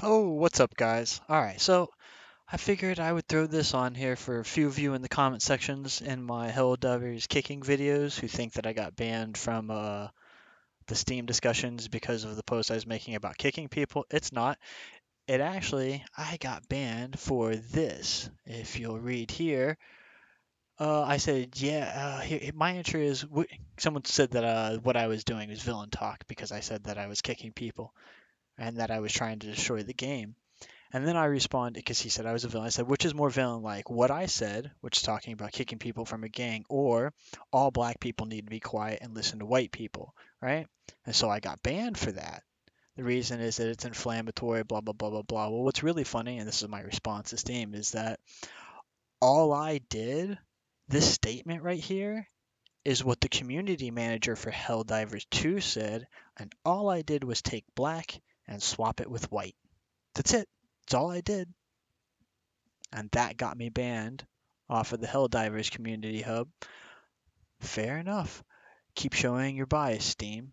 Oh, what's up, guys? All right, so I figured I would throw this on here for a few of you in the comment sections in my Helldivers kicking videos who think that I got banned from uh, the Steam discussions because of the post I was making about kicking people. It's not. It actually, I got banned for this. If you'll read here, uh, I said, yeah, uh, here, my entry is, someone said that uh, what I was doing was villain talk because I said that I was kicking people and that I was trying to destroy the game. And then I responded because he said I was a villain. I said, which is more villain like what I said, which is talking about kicking people from a gang, or all black people need to be quiet and listen to white people, right? And so I got banned for that. The reason is that it's inflammatory, blah, blah, blah, blah, blah. Well, what's really funny, and this is my response to Steam, is that all I did, this statement right here, is what the community manager for Helldivers 2 said, and all I did was take black and swap it with white. That's it. That's all I did. And that got me banned off of the Helldivers community hub. Fair enough. Keep showing your bias, Steam.